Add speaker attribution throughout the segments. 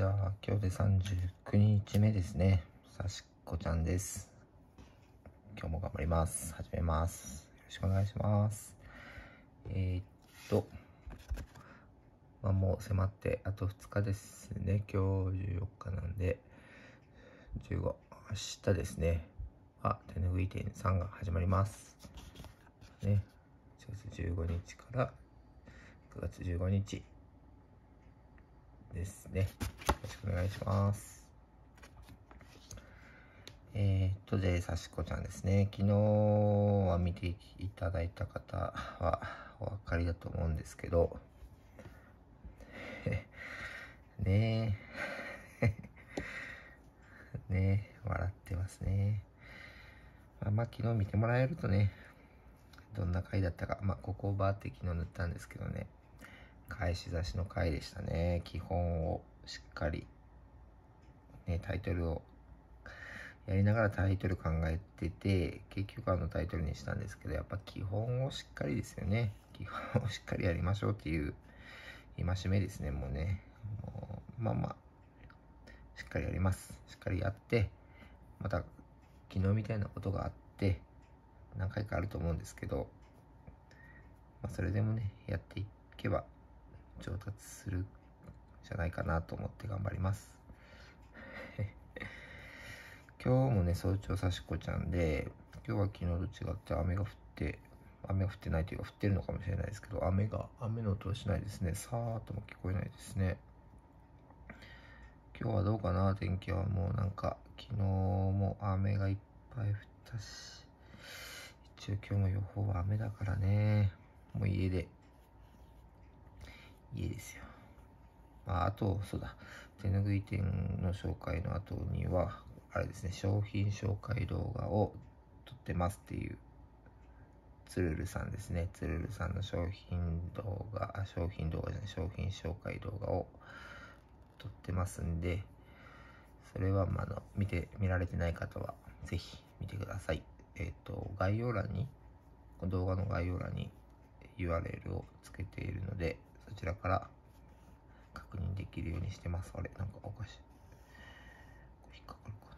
Speaker 1: じゃあ今日で39日目ですね。さしこちゃんです。今日も頑張ります。始めます。よろしくお願いします。えー、っとまあもう迫ってあと2日ですね。今日14日なんで15明日ですね。あ手拭い店3が始まります。ね。4月15日から9月15日ですね。くお願いします。えー、っと、で、さしこちゃんですね。昨日は見ていただいた方はお分かりだと思うんですけど、ねえ、ねえ、笑ってますね。まあ、まあ、昨日見てもらえるとね、どんな回だったか、まあ、ここをバーって昨日塗ったんですけどね、返し差しの回でしたね。基本をしっかり、ね、タイトルをやりながらタイトル考えてて、結局あのタイトルにしたんですけど、やっぱ基本をしっかりですよね。基本をしっかりやりましょうっていう戒めですね、もうね。もうまあまあ、しっかりやります。しっかりやって、また昨日みたいなことがあって、何回かあると思うんですけど、まあ、それでもね、やっていけば上達するじゃないかなと思って頑張ります。今日もね、早朝さしこちゃんで、今日は昨日と違って雨が降って、雨が降ってないというか降ってるのかもしれないですけど、雨が、雨の音はしないですね。さーっとも聞こえないですね。今日はどうかな天気はもうなんか、昨日も雨がいっぱい降ったし、一応今日も予報は雨だからね、もう家で家ですよ。まあ、あと、そうだ、手拭い店の紹介の後には、あれですね、商品紹介動画を撮ってますっていう、つるるさんですね。つるるさんの商品動画、あ、商品動画じゃない、商品紹介動画を撮ってますんで、それは、まあ、の、見て、見られてない方は、ぜひ見てください。えっ、と、概要欄に、動画の概要欄に URL をつけているので、そちらから確認できるようにしてます。あれなんかおかしい。引っかかるかな。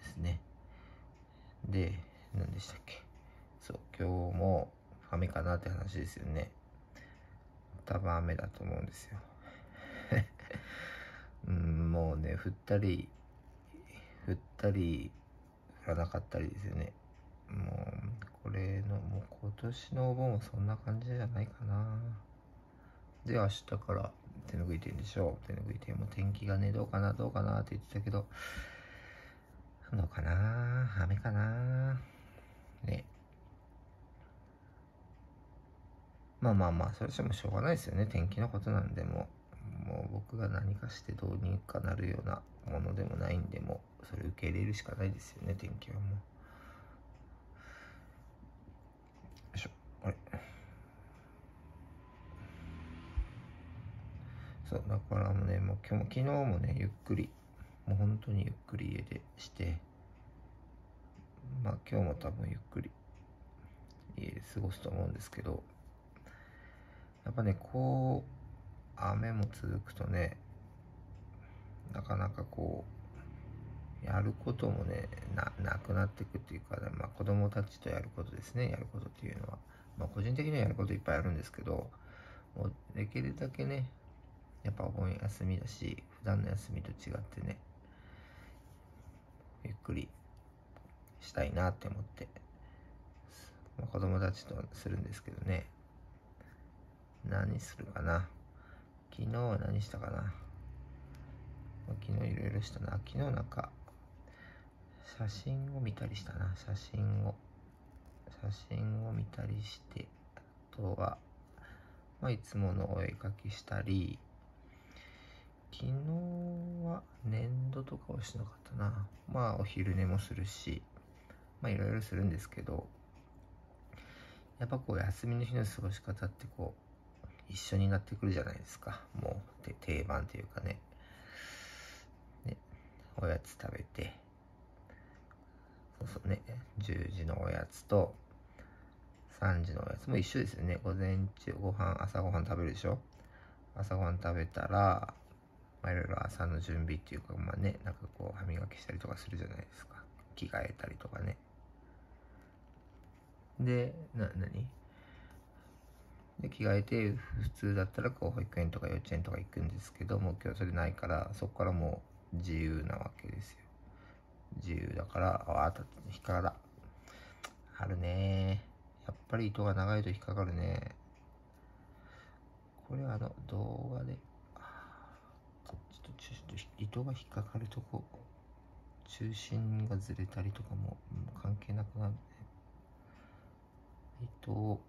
Speaker 1: ですね。で、何でしたっけ。そう、今日も雨かなって話ですよね。多分雨だと思うんですよ。うん、もうね、降ったり、降ったり、降らなかったりですよね。もう、これの、もう今年のお盆もそんな感じじゃないかな。で、明日から手拭いてんでしょう。手拭いても天気がね、どうかな、どうかなって言ってたけど、どうかな雨かなね。まあまあまあ、それしてもしょうがないですよね。天気のことなんでも。もう僕が何かしてどうにかなるようなものでもないんで、もそれ受け入れるしかないですよね、天気はもう。よいしょ、あれ。そう、だからもうね、もう今日も昨日もね、ゆっくり、もう本当にゆっくり家でして、まあ今日も多分ゆっくり家で過ごすと思うんですけど、やっぱね、こう、雨も続くとね、なかなかこう、やることもね、な、なくなっていくっていうか、まあ子供たちとやることですね、やることっていうのは。まあ個人的にはやることいっぱいあるんですけど、もうできるだけね、やっぱお盆休みだし、普段の休みと違ってね、ゆっくりしたいなって思って、まあ、子供たちとするんですけどね、何するかな。昨日は何したかな。まあ、昨日いろいろしたな。昨日なんか、写真を見たりしたな。写真を。写真を見たりして、あとは、まあ、いつものお絵描きしたり、昨日は粘土とかはしなかったな。まあ、お昼寝もするし、まあ、いろいろするんですけど、やっぱこう、休みの日の過ごし方ってこう、一緒になってくるじゃないですか。もう、定番というかね。ね、おやつ食べて、そうそうね、10時のおやつと、3時のおやつも一緒ですよね。午前中ご飯、朝ご飯食べるでしょ？朝ごはん食べたら、まあ、いろいろ朝の準備っていうか、まあね、なんかこう、歯磨きしたりとかするじゃないですか。着替えたりとかね。で、な、何？で、着替えて、普通だったら、こう、保育園とか幼稚園とか行くんですけどもう、今日それないから、そこからもう自由なわけですよ。自由だから、あ、あた、引っかかだ。あるねやっぱり糸が長いと引っかかるね。これあの、動画で、ちょっと、ちょっと糸が引っかかるとこ、中心がずれたりとかも関係なくなるね。糸を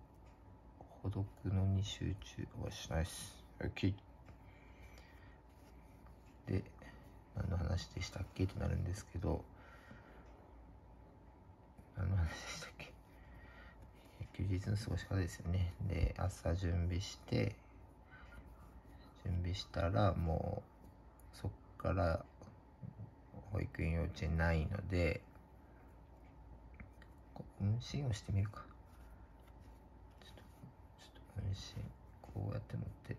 Speaker 1: ほどくのに集中はしないです。OK。で、何の話でしたっけ？ってなるんですけど、何の話でしたっけ？休日の過ごし方ですよね。で、朝準備して、準備したらもう、そっから保育園幼稚園ないので、運針をしてみるか。ちょっと、ちょっと運針、こうやって持って、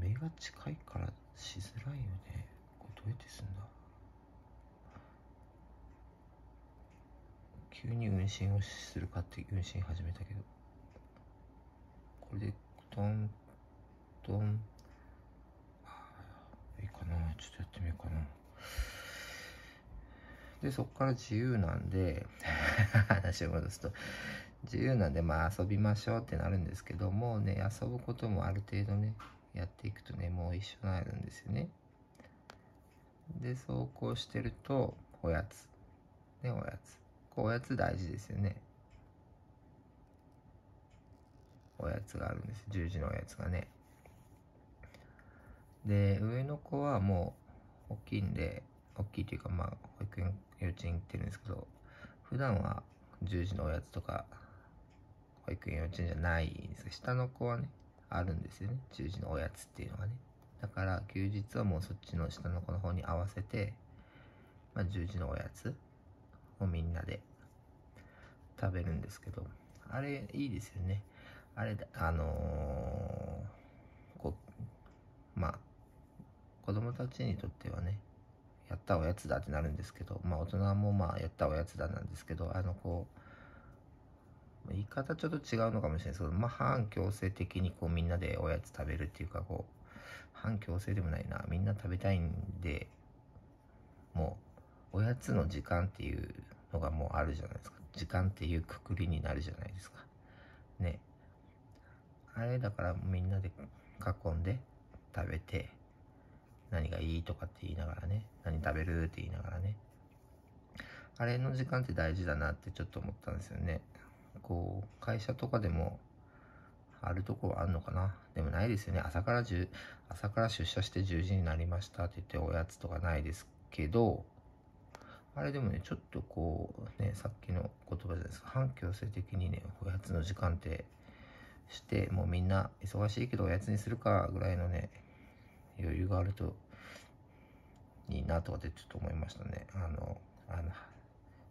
Speaker 1: 目が近いからしづらいよね。これどうやってすんだ？急に運針をするかって運針始めたけど、これで、トン、トン、いいかなちょっとやってみようかな。で、そこから自由なんで話を戻すと、自由なんで、まあ遊びましょうってなるんですけどもうね、遊ぶこともある程度ね、やっていくとね、もう一緒になるんですよね。で、走行してると、おやつ。ね、おやつ。おやつ大事ですよね。おやつがあるんです。10時のおやつがね。で、上の子はもう大きいんで、大きいというかまあ、保育園、幼稚園行ってるんですけど、普段は10時のおやつとか、保育園幼稚園じゃないんです下の子はね、あるんですよね。10時のおやつっていうのがね。だから休日はもうそっちの下の子の方に合わせて、まあ、10時のおやつをみんなで食べるんですけど、あれいいですよね。あれ、あのー、こう、まあ、子供たちにとってはね、やったおやつだってなるんですけど、まあ大人もまあやったおやつだなんですけど、あのこう、言い方ちょっと違うのかもしれないですけど、まあ反強制的にこうみんなでおやつ食べるっていうかこう、反強制でもないな、みんな食べたいんで、もう、おやつの時間っていうのがもうあるじゃないですか。時間っていうくくりになるじゃないですか。ね。あれだからみんなで囲んで食べて、何がいいとかって言いながらね、何食べるって言いながらね。あれの時間って大事だなってちょっと思ったんですよね。こう、会社とかでもあるとこはあんのかな。でもないですよね。朝から10、朝から出社して10時になりましたって言っておやつとかないですけど、あれでもね、ちょっとこう、ね、さっきの言葉じゃないですか、反強制的にね、おやつの時間ってして、もうみんな忙しいけどおやつにするかぐらいのね、余裕があるといいなとかってちょっと思いましたね。あの、あの、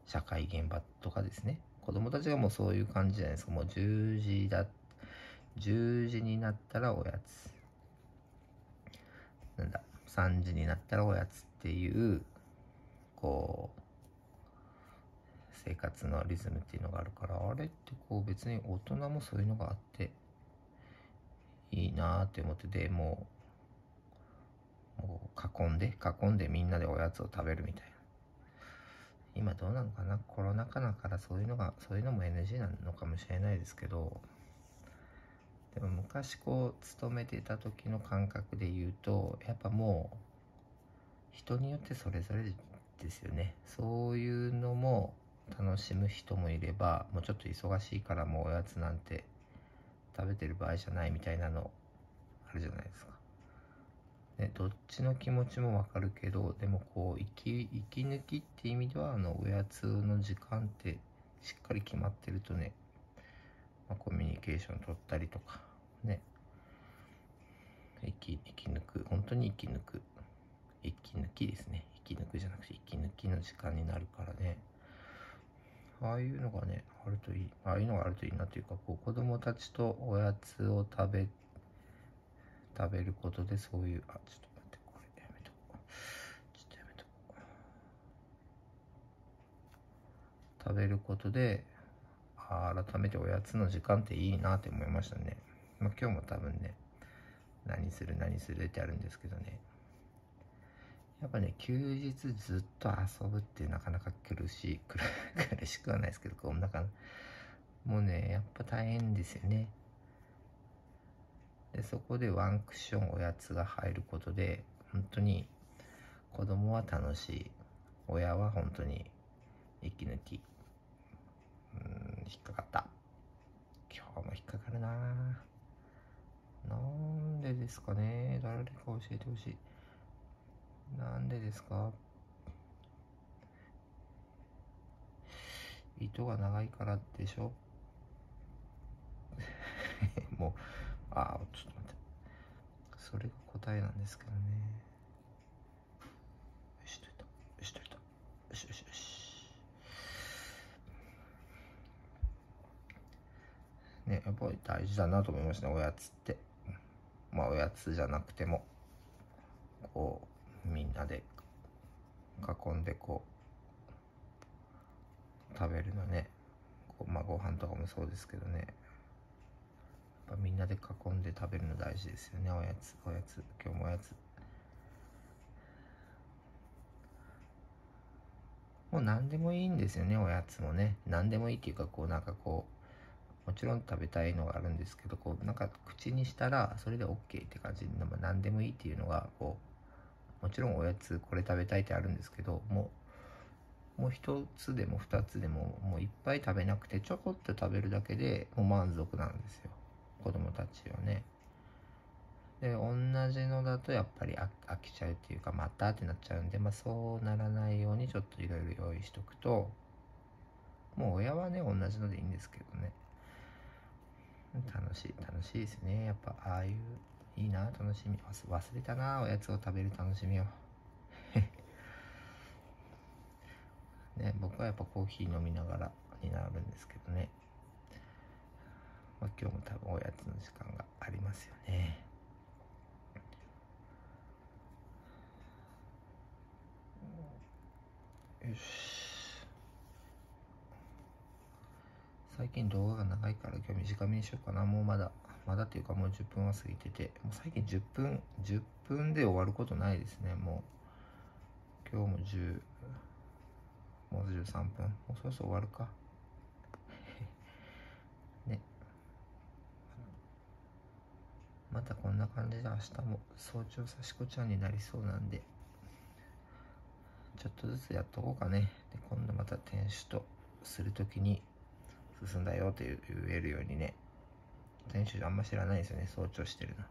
Speaker 1: 社会現場とかですね。子供たちがもうそういう感じじゃないですか。もう10時だ、10時になったらおやつ。なんだ、3時になったらおやつっていうこう生活のリズムっていうのがあるからあれってこう別に大人もそういうのがあっていいなって思ってでもうもう囲んで囲んでみんなでおやつを食べるみたいな。今どうなのかな？コロナ禍だからそういうのがそういうのも NG なのかもしれないですけどでも昔こう勤めてた時の感覚で言うとやっぱもう人によってそれぞれですよね。そういうのも楽しむ人もいれば、もうちょっと忙しいからもうおやつなんて食べてる場合じゃないみたいなのあるじゃないですか。ね、どっちの気持ちもわかるけど、でもこう、息、息抜きって意味では、あの、おやつの時間ってしっかり決まってるとね、まあ、コミュニケーション取ったりとか、ね、息、息抜く、本当に息抜く、息抜きですね。息抜くじゃなくて息抜きの時間になるからねああいうのがね、あるといい、ああいうのがあるといいなというか、こう子供たちとおやつを食べ、食べることでそういう、あ、ちょっと待って、これやめとこう。ちょっとやめとこう。食べることで、改めておやつの時間っていいなって思いましたね。まあ今日も多分ね、何する何するってあるんですけどね。やっぱね、休日ずっと遊ぶってなかなか苦しい、苦しくはないですけど、こう、なんか、もうね、やっぱ大変ですよね。で、そこでワンクッションおやつが入ることで、本当に子供は楽しい。親は本当に息抜き。うん、引っかかった。今日も引っかかるななんでですかね誰か教えてほしい。なんでですか？糸が長いからでしょ？もう、ああ、ちょっと待って。それが答えなんですけどね。よし、といた。よし、といた。よしよしよし。ね、やっぱり大事だなと思いましたね、おやつって。まあ、おやつじゃなくても、こう、みんなで囲んでこう食べるのね。こう、まあ、ご飯とかもそうですけどね。やっぱみんなで囲んで食べるの大事ですよね。おやつおやつ。今日もおやつ。もう何でもいいんですよねおやつもね。何でもいいっていうかこうなんかこうもちろん食べたいのがあるんですけどこうなんか口にしたらそれで OK って感じで何でもいいっていうのがこうもちろんおやつこれ食べたいってあるんですけどもうもう一つでも二つでももういっぱい食べなくてちょこっと食べるだけでもう満足なんですよ。子供たちはね。で同じのだとやっぱり飽きちゃうっていうかまたってなっちゃうんでまあそうならないようにちょっといろいろ用意しとくともう親はね同じのでいいんですけどね。楽しい楽しいですね。やっぱああいういいな楽しみ。忘れたなおやつを食べる楽しみを。ね僕はやっぱコーヒー飲みながらになるんですけどね、まあ、今日も多分おやつの時間がありますよね。よし。最近動画が長いから今日短めにしようかな。もうまだまだっていうかもう10分は過ぎてて、もう最近10分、10分で終わることないですね、もう。今日も10、もう13分。もうそろそろ終わるか。ね。またこんな感じで明日も早朝さしこちゃんになりそうなんで、ちょっとずつやっとこうかね。で、今度また店主とするときに進んだよって言えるようにね、店主あんま知らないですよね、早朝してるの。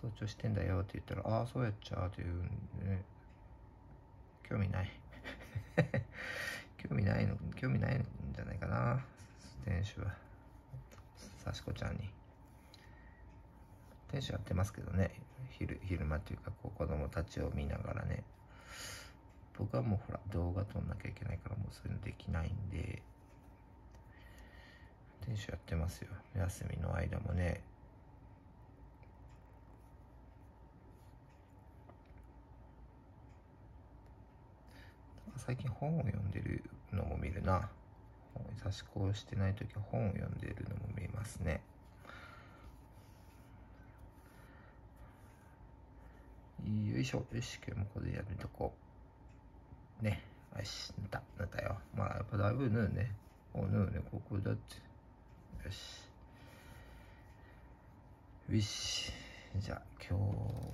Speaker 1: 早朝してんだよって言ったら、ああ、そうやっちゃうって言うんで、ね、興味ない。興味ないの、興味ないんじゃないかな、店主は。さしこちゃんに。店主やってますけどね、昼、昼間っていうか、こう子供たちを見ながらね。僕はもうほら、動画撮んなきゃいけないからもうそういうのできないんで、店主やってますよ。休みの間もね。最近本を読んでるのも見るな。差し子をしてない時は本を読んでるのも見ますね。よいしょ。よし今日もこれやめとこう。ね。よし塗った。塗ったよ。まあやっぱだいぶ縫うね。お縫うねここだって。よし。よし。じゃあ今日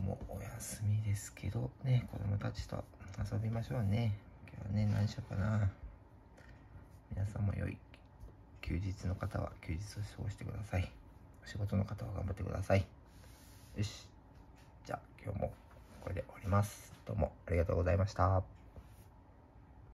Speaker 1: もお休みですけど、ね、子供たちと遊びましょうね。今日はね、何しようかな。皆さんも良い休日の方は休日を過ごしてください。お仕事の方は頑張ってください。よし。じゃあ今日もこれで終わります。どうもありがとうございました。